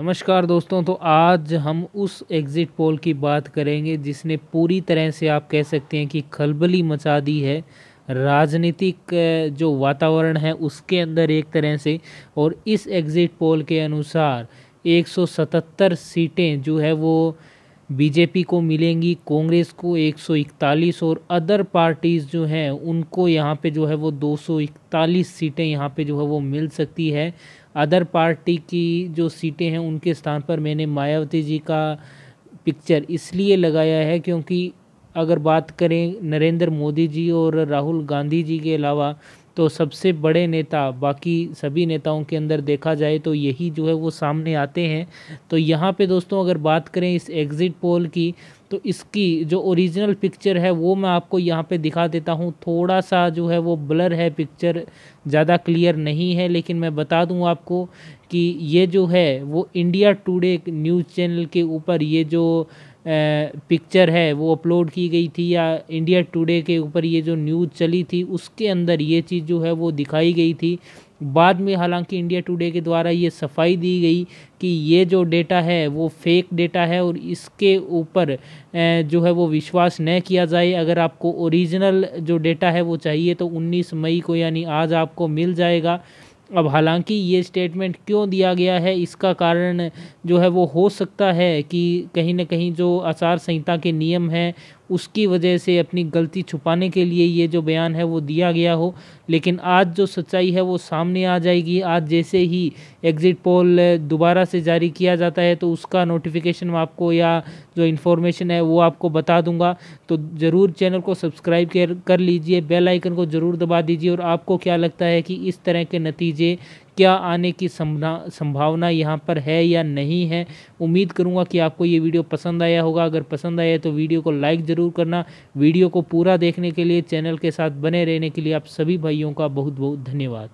नमस्कार दोस्तों तो आज हम उस एग्ज़िट पोल की बात करेंगे जिसने पूरी तरह से आप कह सकते हैं कि खलबली मचा दी है। राजनीतिक जो वातावरण है उसके अंदर एक तरह से और इस एग्ज़िट पोल के अनुसार 177 सीटें जो है वो बीजेपी को मिलेंगी, कांग्रेस को 141 और अदर पार्टीज़ जो हैं उनको यहाँ पे जो है वो 241 सीटें यहाँ पे जो है वो मिल सकती है। अदर पार्टी की जो सीटें हैं, उनके स्थान पर मैंने मायावती जी का पिक्चर इसलिए लगाया है क्योंकि अगर बात करें नरेंद्र मोदी जी और राहुल गांधी जी के अलावा तो सबसे बड़े नेता, बाकी सभी नेताओं के अंदर देखा जाए तो यही जो है वो सामने आते हैं। तो यहाँ पे दोस्तों, अगर बात करें इस एग्ज़िट पोल की तो इसकी जो ओरिजिनल पिक्चर है, वो मैं आपको यहाँ पे दिखा देता हूँ। थोड़ा सा जो है, वो ब्लर है पिक्चर ज़्यादा क्लियर नहीं है, लेकिन मैं बता दूँ आपको कि ये जो है, वो इंडिया टुडे न्यूज़ चैनल के ऊपर ये जो पिक्चर है, वो अपलोड की गई थी या इंडिया टुडे के ऊपर ये जो न्यूज़ चली थी, उसके अंदर ये चीज़ जो है वो दिखाई गई थी। बाद में हालाँकि इंडिया टुडे के द्वारा ये सफ़ाई दी गई कि ये जो डेटा है, वो फेक डेटा है और इसके ऊपर जो है वो विश्वास न किया जाए। अगर आपको ओरिजिनल जो डेटा है वो चाहिए तो 19 मई को यानी आज आपको मिल जाएगा। अब हालाँकि ये स्टेटमेंट क्यों दिया गया है, इसका कारण जो है वो हो सकता है कि कहीं ना कहीं जो आचार संहिता के नियम हैं उसकी वजह से अपनी गलती छुपाने के लिए ये जो बयान है वो दिया गया हो। लेकिन आज जो सच्चाई है वो सामने आ जाएगी। आज जैसे ही एग्ज़िट पोल दोबारा से जारी किया जाता है तो उसका नोटिफिकेशन आपको या जो इन्फॉर्मेशन है वो आपको बता दूँगा। तो ज़रूर चैनल को सब्सक्राइब कर लीजिए। बेल आइकन को ज़रूर दबा दीजिए और आपको क्या लगता है कि इस तरह के नतीजे क्या आने की संभावना यहाँ पर है या नहीं है? उम्मीद करूँगा कि आपको ये वीडियो पसंद आया होगा। अगर पसंद आया तो वीडियो को लाइक ज़रूर करना। वीडियो को पूरा देखने के लिए चैनल के साथ बने रहने के लिए आप सभी भाइयों का बहुत बहुत धन्यवाद।